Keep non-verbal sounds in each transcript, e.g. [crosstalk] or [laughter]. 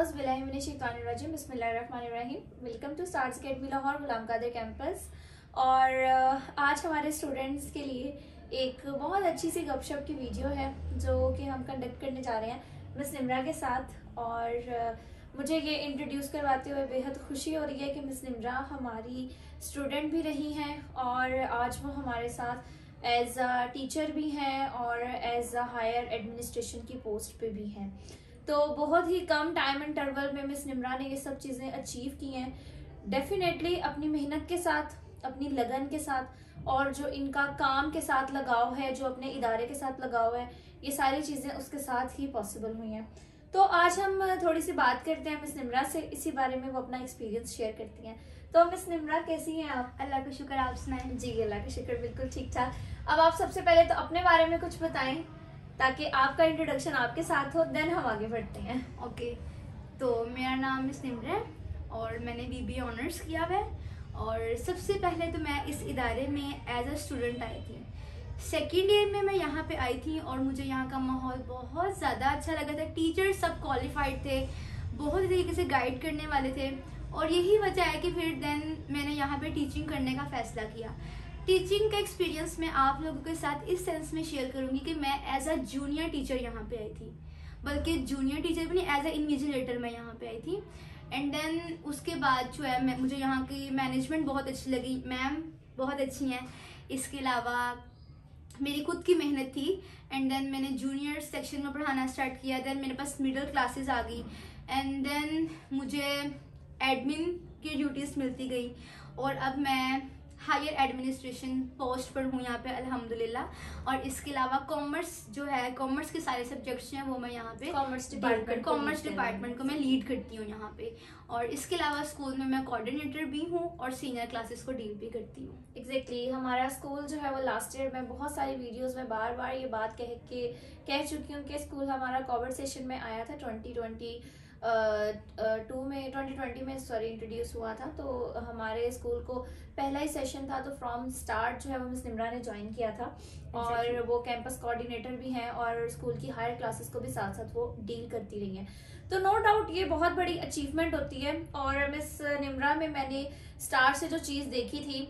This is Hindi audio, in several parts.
बिस्मिल्लाहिर्रहमानिर्रहीम welcome to stars Lahore Ghulam Qadir campus और आज हमारे स्टूडेंट्स के लिए एक बहुत अच्छी सी गपशप की वीडियो है, जो कि हम कंडक्ट करने जा रहे हैं मिस निमरा के साथ। और मुझे ये इंट्रोड्यूस करवाते हुए बेहद खुशी हो रही है कि मिस निमरा हमारी स्टूडेंट भी रही हैं और आज वो हमारे साथ एज अ टीचर भी हैं और एज अ हायर एडमिनिस्ट्रेशन की पोस्ट पे भी हैं। तो बहुत ही कम टाइम इंटरवल में मिस निमरा ने ये सब चीज़ें अचीव की हैं। डेफिनेटली अपनी मेहनत के साथ अपनी लगन के साथ और जो इनका काम के साथ लगाव है जो अपने इदारे के साथ लगाव है ये सारी चीज़ें उसके साथ ही पॉसिबल हुई हैं। तो आज हम थोड़ी सी बात करते हैं मिस निमरा से इसी बारे में वो अपना एक्सपीरियंस शेयर करती हैं। तो मिस निमरा कैसी हैं आप? अल्लाह का शुक्र आप सुनाएँ? जी अल्लाह का शुक्र बिल्कुल ठीक ठाक अब आप सबसे पहले तो अपने बारे में कुछ बताएँ। ताकि आपका इंट्रोडक्शन आपके साथ हो देन हम आगे बढ़ते हैं। Okay okay. तो मेरा नाम है और मैंने बी बी ऑनर्स किया है। और सबसे पहले तो मैं इस इदारे में एज अ स्टूडेंट आई थी। सेकेंड ईयर में मैं यहाँ पे आई थी और मुझे यहाँ का माहौल बहुत ज़्यादा अच्छा लगा था। टीचर सब क्वालिफाइड थे, बहुत तरीके से गाइड करने वाले थे। और यही वजह है कि फिर देन मैंने यहाँ पे टीचिंग करने का फ़ैसला किया। टीचिंग का एक्सपीरियंस मैं आप लोगों के साथ इस सेंस में शेयर करूँगी कि मैं एज अ जूनियर टीचर यहाँ पे आई थी। बल्कि जूनियर टीचर भी नहीं एज अ इन्विजिलेटर मैं यहाँ पे आई थी। एंड देन उसके बाद जो है, मैं, मुझे यहाँ की मैनेजमेंट बहुत अच्छी लगी। मैम बहुत अच्छी हैं। इसके अलावा मेरी खुद की मेहनत थी। एंड देन मैंने जूनियर सेक्शन में पढ़ाना स्टार्ट किया। देन मेरे पास मिडिल क्लासेस आ गई। एंड देन मुझे एडमिन की ड्यूटीज़ मिलती गई। और अब मैं हायर एडमिनिस्ट्रेशन पोस्ट पर हूँ यहाँ पे अल्हम्दुलिल्लाह। और इसके अलावा कॉमर्स जो है कॉमर्स के सारे सब्जेक्ट्स हैं वो मैं यहाँ पे कॉमर्स डिपार्टमेंट कॉमर्स डिपार्टमेंट को मैं लीड करती हूँ यहाँ पे। और इसके अलावा स्कूल में मैं कोऑर्डिनेटर भी हूँ और सीनियर क्लासेस को डील भी करती हूँ। एग्जैक्टली exactly, हमारा स्कूल जो है वो लास्ट ईयर में बहुत सारी वीडियोज़ में बार बार ये बात कह के कह चुकी हूँ कि स्कूल हमारा कोविड सेशन में आया था ट्वेंटी टू में ट्वेंटी ट्वेंटी में सॉरी इंट्रोड्यूस हुआ था तो हमारे स्कूल को पहला ही सेशन था तो फ्रॉम स्टार्ट जो है वो मिस निमरा ने ज्वाइन किया था। और वो कैंपस कोऑर्डिनेटर भी हैं और स्कूल की हायर क्लासेस को भी साथ साथ वो डील करती रही हैं। तो नो डाउट ये बहुत बड़ी अचीवमेंट होती है और मिस निमरा में मैंने स्टार्ट से जो चीज़ देखी थी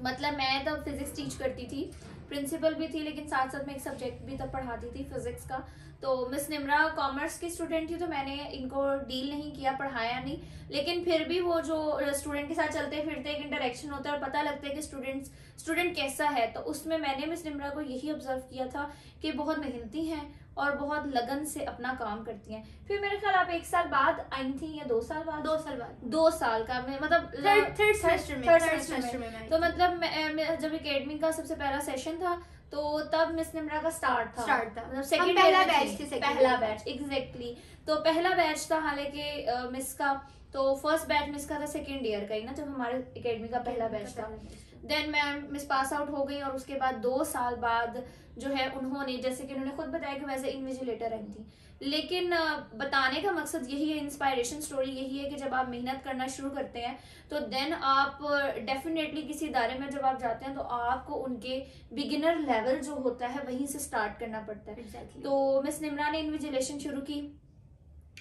मतलब मैं तब फिजिक्स टीच करती थी प्रिंसिपल भी थी लेकिन साथ साथ में एक सब्जेक्ट भी तब पढ़ाती थी फिजिक्स का तो मिस निमरा कॉमर्स की स्टूडेंट थी तो मैंने इनको डील नहीं किया पढ़ाया नहीं। लेकिन फिर भी वो जो स्टूडेंट के साथ चलते फिरते एक इंटरेक्शन होता है और पता लगता है कि स्टूडेंट्स स्टूडेंट कैसा है। तो उसमें मैंने मिस निमरा को यही ऑब्ज़र्व किया था कि बहुत मेहनती हैं और बहुत लगन से अपना काम करती हैं। फिर मेरे ख्याल आप एक साल बाद आई थी या दो साल बाद? दो साल बाद। दो साल का मैं मतलब थर्ड सेमेस्टर में थर्ड सेमेस्टर में। तो मतलब जब अकेडमी का सबसे पहला सेशन था तो तब मिस निमरा का स्टार्ट था। स्टार्ट था। मतलब सेकंड पहला बैच थे। पहला बैच एग्जैक्टली तो पहला बैच था हालाँकि मिस का। तो फ़र्स्ट बैच मिस का था सेकेंड ईयर का ही ना जब हमारे एकेडमी का पहला बैच था। Then ma'am miss pass out हो गई और उसके बाद दो साल बाद जो है उन्होंने जैसे कि उन्होंने खुद बताया कि वैसे इन्विजिलेटर रहती थी। लेकिन बताने का मकसद यही है इंस्पायरेशन स्टोरी यही है कि जब आप मेहनत करना शुरू करते हैं तो देन आप डेफिनेटली किसी इदारे में जब आप जाते हैं तो आपको उनके बिगिनर लेवल जो होता है वहीं से स्टार्ट करना पड़ता है exactly. तो मिस निमरा ने इन्विजिलेशन शुरू की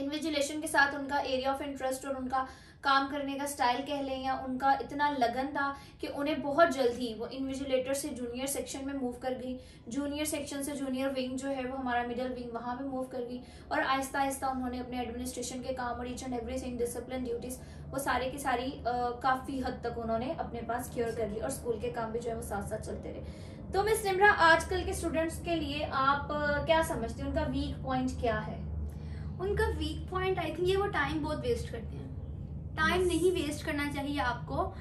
इन्विजिलेशन के साथ उनका एरिया ऑफ़ इंटरेस्ट और उनका काम करने का स्टाइल कह लें या उनका इतना लगन था कि उन्हें बहुत जल्दी वो इन्विजिलेटर से जूनियर सेक्शन में मूव कर गई। जूनियर सेक्शन से जूनियर विंग जो है, वो हमारा मिडिल विंग वहाँ पे मूव कर गई और आहिस्ता आहिस्ता उन्होंने अपने एडमिनिस्ट्रेशन के काम और each and everything discipline duties वो सारे की सारी काफ़ी हद तक उन्होंने अपने पास क्योर कर ली और स्कूल के काम भी जो है वो साथ साथ चलते रहे। तो मिस निमरा आजकल के स्टूडेंट्स के लिए आप क्या समझते हैं? उनका वीक पॉइंट क्या है? उनका वीक पॉइंट आई थिंक ये वो टाइम बहुत वेस्ट करते हैं। Time yes. नहीं वेस्ट करना चाहिए आपको।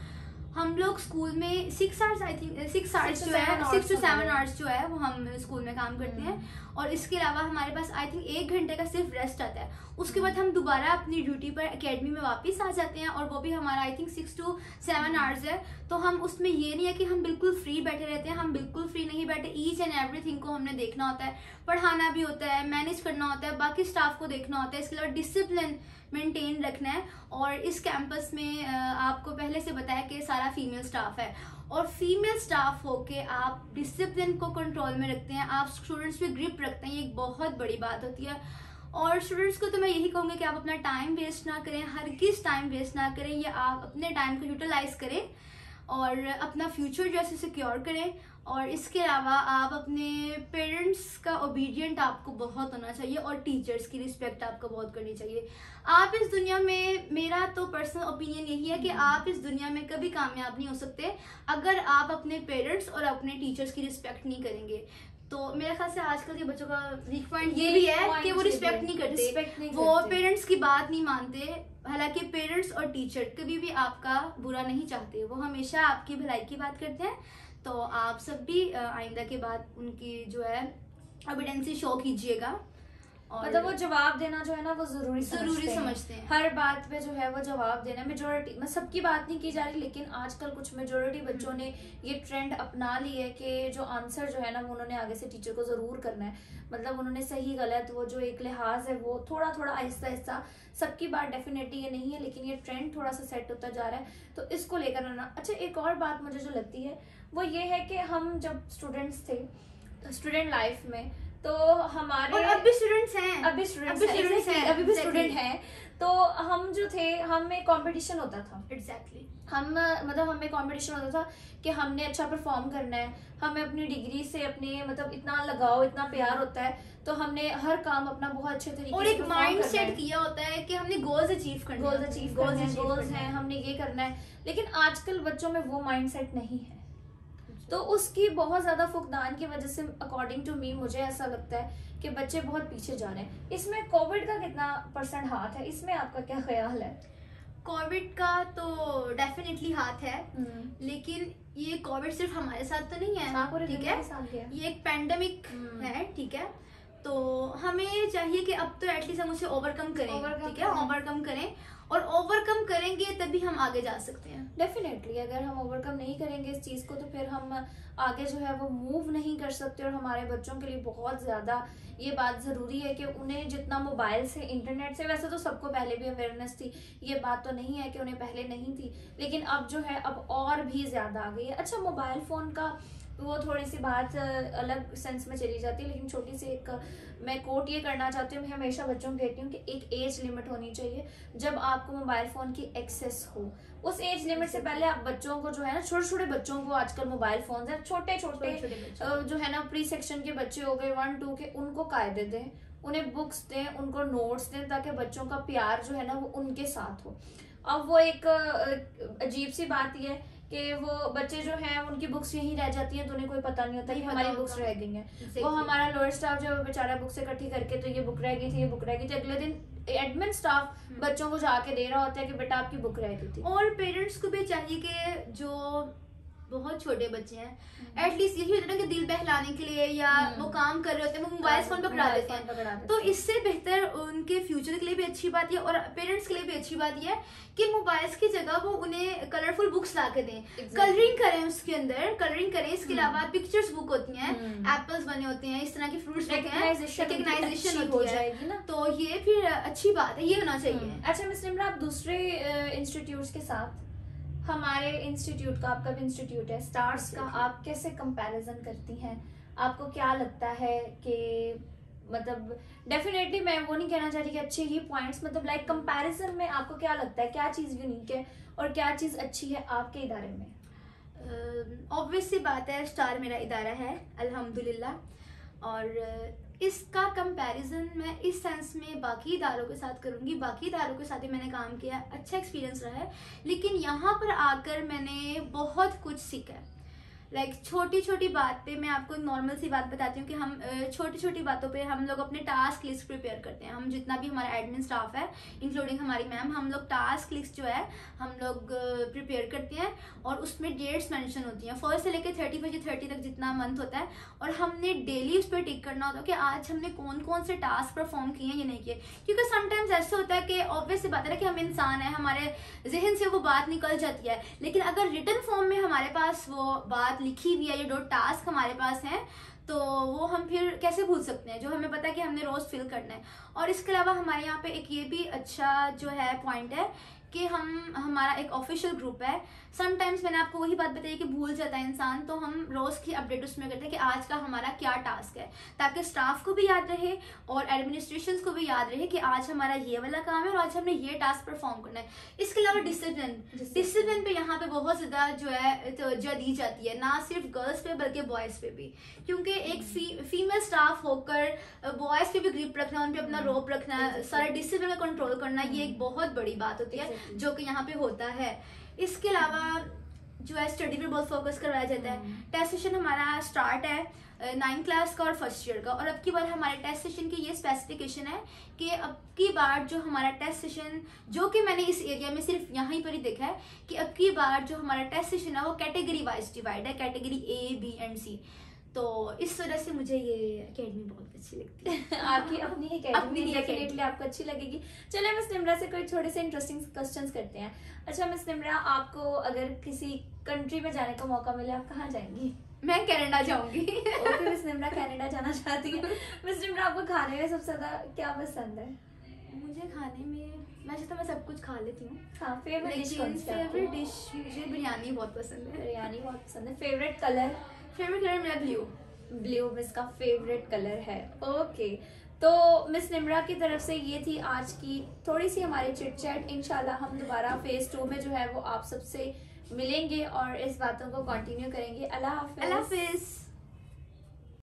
हम लोग स्कूल में six hours I think six hours जो है सिक्स टू सेवन आवर्स जो है वो हम स्कूल में काम करते हैं। हम्म। और इसके अलावा हमारे पास आई थिंक एक घंटे का सिर्फ़ रेस्ट आता है। उसके बाद हम दोबारा अपनी ड्यूटी पर अकेडमी में वापस आ जाते हैं और वो भी हमारा I think six to seven hours है। तो हम उसमें ये नहीं है कि हम बिल्कुल फ्री बैठे रहते हैं, हम बिल्कुल फ्री नहीं बैठे। ईच एंड एवरीथिंग को हमने देखना होता है। पढ़ाना भी होता है मैनेज करना होता है, बाकी स्टाफ को देखना होता है। इसके अलावा डिसिप्लिन मेंटेन रखना है। और इस कैंपस में आपको पहले से बताया कि सारा फीमेल स्टाफ है। और फीमेल स्टाफ हो के आप डिसिप्लिन को कंट्रोल में रखते हैं। आप स्टूडेंट्स पे ग्रिप रखते हैं। ये एक बहुत बड़ी बात होती है। और स्टूडेंट्स को तो मैं यही कहूँगी कि आप अपना टाइम वेस्ट ना करें हर किस टाइम वेस्ट ना करें या आप अपने टाइम को यूटिलाइज करें और अपना फ्यूचर जो है सिक्योर करें। और इसके अलावा आप अपने पेरेंट्स का ओबीडियंट आपको बहुत होना चाहिए और टीचर्स की रिस्पेक्ट आपको बहुत करनी चाहिए। आप इस दुनिया में मेरा तो पर्सनल ओपिनियन यही है कि हम्म। आप इस दुनिया में कभी कामयाब नहीं हो सकते अगर आप अपने पेरेंट्स और अपने टीचर्स की रिस्पेक्ट नहीं करेंगे। तो मेरे ख्याल से आजकल के बच्चों का वीक पॉइंट ये भी है कि वो रिस्पेक्ट नहीं करते। रिस्पेक्ट नहीं वो पेरेंट्स की बात नहीं मानते हालाँकि पेरेंट्स और टीचर कभी भी आपका बुरा नहीं चाहते। वो हमेशा आपकी भलाई की बात करते हैं। तो आप सब भी आइंदा के बाद उनकी जो है एविडेंसी शो कीजिएगा। मतलब वो जवाब देना जो है ना वो ज़रूरी ज़रूरी समझते हैं। हर बात पे जो है वो जवाब देना। मेजोरिटी मैं सबकी बात नहीं की जा रही लेकिन आजकल कुछ मेजोरिटी हम्म। बच्चों ने ये ट्रेंड अपना ली है कि जो आंसर जो है ना वो उन्होंने आगे से टीचर को ज़रूर करना है। मतलब उन्होंने सही गलत वो जो एक लिहाज है वो थोड़ा थोड़ा आहिस्ता आहिस्ता सबकी बात डेफिनेटली ये नहीं है लेकिन ये ट्रेंड थोड़ा सा सेट होता जा रहा है। तो इसको लेकर आना अच्छा एक और बात मुझे जो लगती है वो ये है कि हम जब स्टूडेंट्स थे स्टूडेंट लाइफ में तो हमारे और अब भी स्टूडेंट्स हैं। अभी स्टूडेंट्स हैं। अभी भी स्टूडेंट हैं। तो हम जो थे हमें कंपटीशन होता था। Exactly exactly. हम मतलब हमें कंपटीशन होता था कि हमने अच्छा परफॉर्म करना है। हमें अपनी डिग्री से अपने मतलब इतना लगाओ इतना प्यार होता है। तो हमने हर काम अपना बहुत अच्छे तरीके और एक माइंड सेट किया होता है कि हमने गोल्स अचीव करने गोल्स अचीव गोल्स हैं हमने ये करना है। लेकिन आजकल बच्चों में वो माइंड सेट नहीं है। तो उसकी बहुत ज़्यादा फुकदान की वजह से अकॉर्डिंग टू मी मुझे ऐसा लगता है कि बच्चे बहुत पीछे जा रहे हैं। इसमें कोविड का कितना परसेंट हाथ है? इसमें आपका क्या ख्याल है? कोविड का तो डेफिनेटली हाथ है हम्म। लेकिन ये कोविड सिर्फ़ हमारे साथ तो नहीं है ठीक है? ये एक पैंडमिक हम्म। है ठीक है? तो हमें चाहिए कि अब तो एटलीस्ट हम उसे ओवरकम करें ठीक है? ओवरकम करें। और ओवरकम करेंगे, तभी हम आगे जा सकते हैं। डेफिनेटली अगर हम ओवरकम नहीं करेंगे इस चीज़ को तो फिर हम आगे जो है वो मूव नहीं कर सकते और हमारे बच्चों के लिए बहुत ज़्यादा ये बात ज़रूरी है कि उन्हें जितना मोबाइल से इंटरनेट से, वैसे तो सबको पहले भी अवेयरनेस थी। ये बात तो नहीं है कि उन्हें पहले नहीं थी, लेकिन अब जो है, अब और भी ज़्यादा आ गई है। अच्छा मोबाइल फ़ोन का वो थोड़ी सी बात अलग सेंस में चली जाती है लेकिन छोटी सी एक मैं कोट ये करना चाहती हूँ मैं हमेशा बच्चों को कहती हूँ कि एक एज लिमिट होनी चाहिए जब आपको मोबाइल फ़ोन की एक्सेस हो। उस एज लिमिट से पहले आप बच्चों को जो है ना छोटे छोटे बच्चों को आजकल मोबाइल फ़ोन है छोटे छोटे जो है ना प्री सेक्शन के बच्चे हो गए वन टू के उनको कायदे दें उन्हें बुक्स दें उनको नोट्स दें ताकि बच्चों का प्यार जो है ना वो उनके साथ हो। अब वो एक अजीब सी बात यह है कि वो बच्चे जो हैं उनकी बुक्स यहीं रह जाती हैं तो उन्हें कोई पता नहीं होता कि हमारी बुक्स रह गई हैं। वो हमारा लोअर स्टाफ जो बेचारा बुक्स इकट्ठी करके तो ये बुक रह गई थी ये बुक रह गई थी। अगले दिन एडमिन स्टाफ हम्म। बच्चों को जाके दे रहा होता है कि बेटा आपकी बुक रह गई थी। और पेरेंट्स को भी चाहिए कि जो बहुत छोटे बच्चे हैं। एटलीस्ट यही होता है ना कि दिल बहलाने के लिए या हम्म। वो काम कर रहे होते हैं वो मोबाइल फ़ोन पकड़ा देते हैं तो इससे बेहतर उनके फ्यूचर के लिए भी अच्छी बात है और पेरेंट्स के लिए भी अच्छी बात यह है कि मोबाइल्स की जगह वो उन्हें कलरफुल बुक्स ला के दें। कलरिंग करें उसके अंदर कलरिंग करें इसके हम्म। अलावा पिक्चर्स बुक होती हैं एप्पल्स हम्म। बने होते हैं इस तरह के फ्रूट्स रिकग्नाइजेशन हो जाएगी ना। तो ये फिर अच्छी बात है ये होना चाहिए। अच्छा मिस निम्रा आप दूसरे इंस्टीट्यूट के साथ हमारे इंस्टीट्यूट का आपका भी इंस्टीट्यूट है स्टार्स का आप कैसे कंपैरिजन करती हैं? आपको क्या लगता है कि मतलब डेफिनेटली मैं वो नहीं कहना चाह रही कि अच्छे ही पॉइंट्स मतलब लाइक like कंपैरिजन में आपको क्या लगता है? क्या चीज़ यूनिक है और क्या चीज़ अच्छी है आपके इदारे में? ऑब्वियस सी बात है स्टार मेरा इदारा है अल्हम्दुलिल्लाह। और इसका कंपैरिजन मैं इस सेंस में बाकी इदारों के साथ करूँगी। बाकी इदारों के साथ ही मैंने काम किया अच्छा एक्सपीरियंस रहा है। लेकिन यहाँ पर आकर मैंने बहुत कुछ सीखा है। लाइक like, छोटी छोटी बात पे मैं आपको एक नॉर्मल सी बात बताती हूँ कि हम छोटी छोटी बातों पे हम लोग अपने टास्क लिस्ट प्रिपेयर करते हैं। हम जितना भी हमारा एडमिन स्टाफ है इंक्लूडिंग हमारी मैम हम लोग टास्क लिस्ट जो है हम लोग प्रिपेयर करते हैं और उसमें डेट्स मेंशन होती हैं। फ़र्स्ट से लेकर थर्टी बजे थर्टी तक जितना मंथ होता है और हमने डेली उस पर टिक करना होता है कि आज हमने कौन कौन से टास्क परफॉर्म किए हैं या नहीं किए। क्योंकि समटाइम्स ऐसा होता है कि ऑब्वियस से बात है कि हम इंसान हैं हमारे जहन से वो बात निकल जाती है। लेकिन अगर रिटर्न फॉर्म में हमारे पास वो बात लिखी हुई है, ये दो टास्क हमारे पास हैं तो वो हम फिर कैसे भूल सकते हैं? जो हमें पता है कि हमने रोज़ फिल करना है। और इसके अलावा हमारे यहाँ पे एक ये भी अच्छा जो है पॉइंट है कि हम हमारा एक ऑफिशियल ग्रुप है। समटाइम्स मैंने आपको वही बात बताई कि भूल जाता है इंसान तो हम रोज़ की अपडेट उसमें करते हैं कि आज का हमारा क्या टास्क है। ताकि स्टाफ को भी याद रहे और एडमिनिस्ट्रेशन को भी याद रहे कि आज हमारा ये वाला काम है और आज हमने ये टास्क परफॉर्म करना है। इसके अलावा डिसिप्लिन डिसिप्लिन पे यहाँ पे बहुत ज़्यादा जो है तवज्जो दी जाती है। ना सिर्फ़ गर्ल्स पे बल्कि बॉयज़ पे भी। क्योंकि एक फ़ी, फीमेल स्टाफ होकर बॉयज़ पे भी ग्रिप रखना उन पर अपना रोप रखना सारा डिसिप्लिन का कंट्रोल करना ये एक बहुत बड़ी बात होती है। जो कि यहाँ पे होता है। इसके अलावा जो है स्टडी पे बहुत फोकस करवाया जाता है। टेस्ट हम्म। सेशन हमारा स्टार्ट है नाइन्थ क्लास का और फ़र्स्ट ईयर का। और अब की बार हमारे टेस्ट सेशन की ये स्पेसिफिकेशन है कि अब की बार जो हमारा टेस्ट सेशन जो कि मैंने इस एरिया में सिर्फ़ यहाँ पर ही देखा है कि अब की बार जो हमारा टेस्ट सेशन है वो कैटेगरी वाइज डिवाइड है। Category A B and C तो इस वजह से मुझे ये अकेडमी बहुत अच्छी लगती है। [laughs] आपकी अपनी अकेडमी डेफिनेटली आपको अच्छी लगेगी। चलिए मिस निमरा से कोई थोड़े से इंटरेस्टिंग क्वेश्चंस करते हैं। अच्छा मिस निमरा आपको अगर किसी कंट्री में जाने का मौका मिले आप कहाँ जाएँगी? मैं कनाडा जाऊँगी। [laughs] ओके मिस निमरा कनाडा जाना चाहती हूँ। मिस निमरा आपको खाने में सबसे ज़्यादा क्या पसंद है? मुझे खाने में वैसे तो मैं सब कुछ खा लेती हूँ। हाँ फेवरेट डिश फेवरेट डिश मुझे बिरयानी बहुत पसंद है। बिरयानी बहुत पसंद है। फेवरेट कलर फेवरेट कलर मेरा ब्लू ब्लू मिस का फेवरेट कलर है। ओके तो मिस निमरा की तरफ़ से ये थी आज की थोड़ी सी हमारी चिट चैट इनशाला हम दोबारा फ़ेज़ टू में जो है वो आप सबसे मिलेंगे और इस बातों को कंटिन्यू करेंगे। अल्लाह हाफिज। अल्लाह हाफिज।